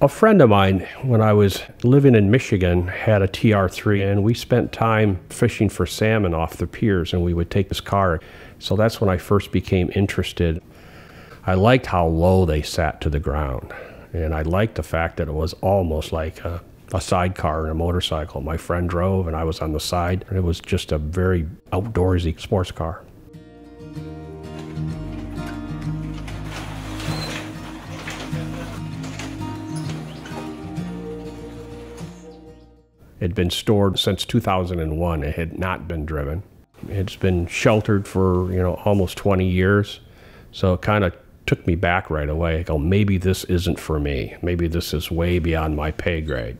A friend of mine, when I was living in Michigan, had a TR3, and we spent time fishing for salmon off the piers, and we would take his car. So that's when I first became interested. I liked how low they sat to the ground, and I liked the fact that it was almost like a, a sidecar in a motorcycle. My friend drove, and I was on the side, and it was just a very outdoorsy sports car. It had been stored since 2001. It had not been driven. It's been sheltered for, you know, almost 20 years. So it kind of took me back right away. I go, maybe this isn't for me. Maybe this is way beyond my pay grade.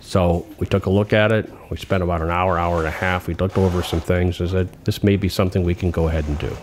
So we took a look at it. We spent about an hour, hour and a half. We looked over some things and said, this may be something we can go ahead and do.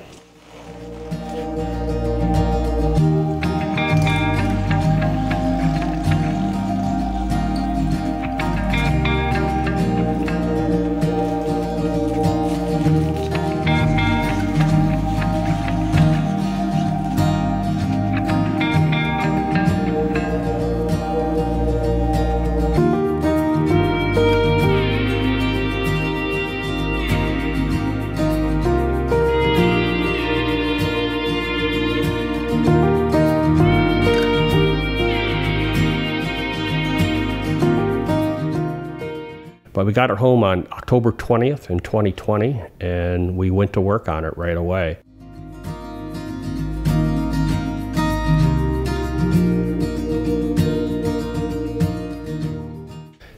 But we got it home on October 20th in 2020, and we went to work on it right away.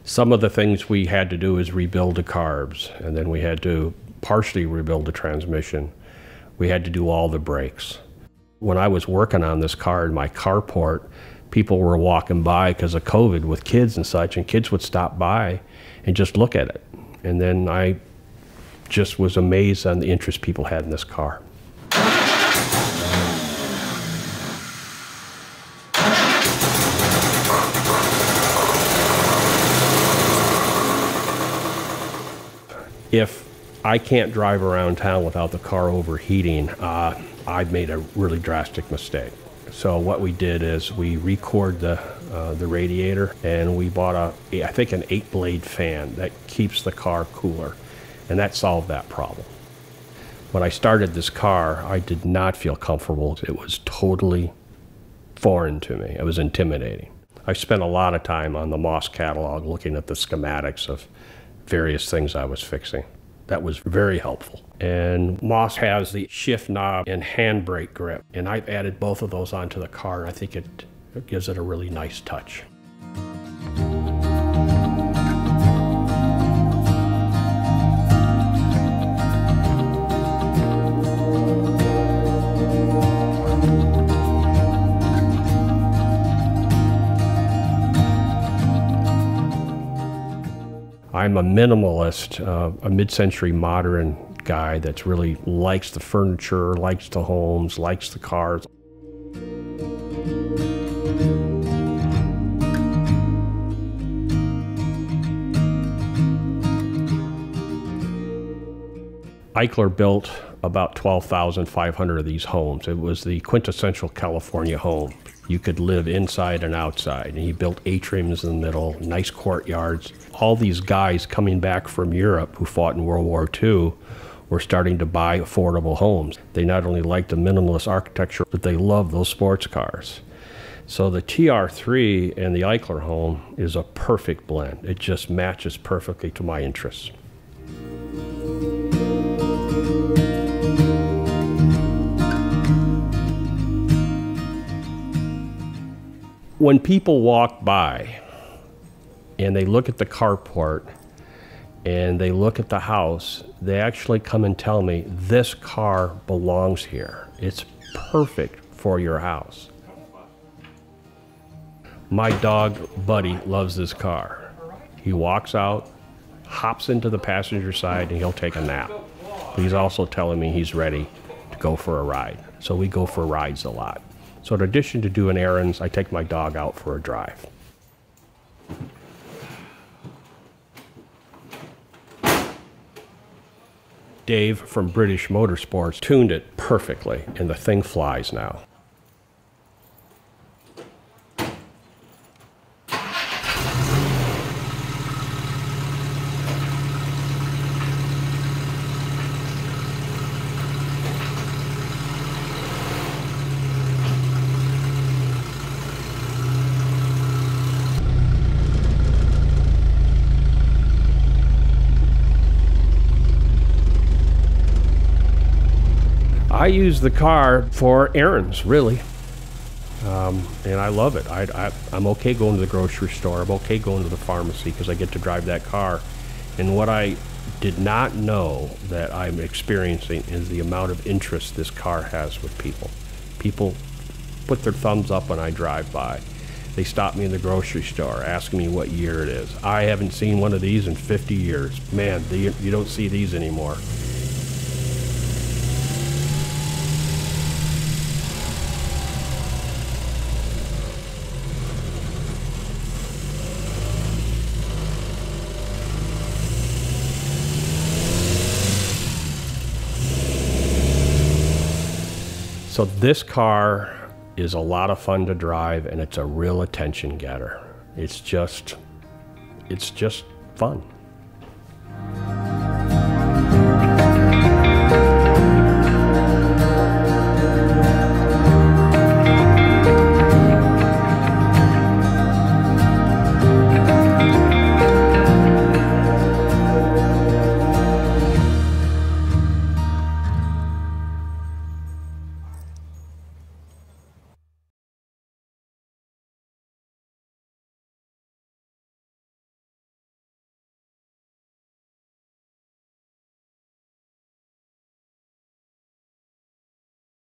Some of the things we had to do is rebuild the carbs, and then we had to partially rebuild the transmission. We had to do all the brakes. When I was working on this car in my carport, people were walking by because of COVID with kids and such, and kids would stop by and just look at it. And then I just was amazed on the interest people had in this car. If I can't drive around town without the car overheating, uh, I've made a really drastic mistake. So what we did is we recored the uh, the radiator and we bought a I think an eight blade fan that keeps the car cooler, and that solved that problem. When I started this car, I did not feel comfortable. It was totally foreign to me. It was intimidating. I spent a lot of time on the Moss catalog looking at the schematics of various things I was fixing. That was very helpful. And Moss has the shift knob and handbrake grip. And I've added both of those onto the car. I think it, it gives it a really nice touch. I'm a minimalist, uh, a mid-century modern guy that's really likes the furniture, likes the homes, likes the cars. Eichler built about 12,500 of these homes. It was the quintessential California home. You could live inside and outside. And he built atriums in the middle, nice courtyards. All these guys coming back from Europe who fought in World War II were starting to buy affordable homes. They not only liked the minimalist architecture, but they loved those sports cars. So the TR3 and the Eichler home is a perfect blend. It just matches perfectly to my interests. When people walk by and they look at the carport and they look at the house, they actually come and tell me, this car belongs here. It's perfect for your house. My dog, Buddy, loves this car. He walks out, hops into the passenger side, and he'll take a nap. But he's also telling me he's ready to go for a ride. So we go for rides a lot. So in addition to doing errands, I take my dog out for a drive. Dave from British Motorsports tuned it perfectly, and the thing flies now. I use the car for errands, really. Um, and I love it. I, I'm okay going to the grocery store. I'm okay going to the pharmacy because I get to drive that car. And what I did not know that I'm experiencing is the amount of interest this car has with people. People put their thumbs up when I drive by. They stop me in the grocery store asking me what year it is. I haven't seen one of these in 50 years. Man, you don't see these anymore. So this car is a lot of fun to drive and it's a real attention getter. It's just it's just fun.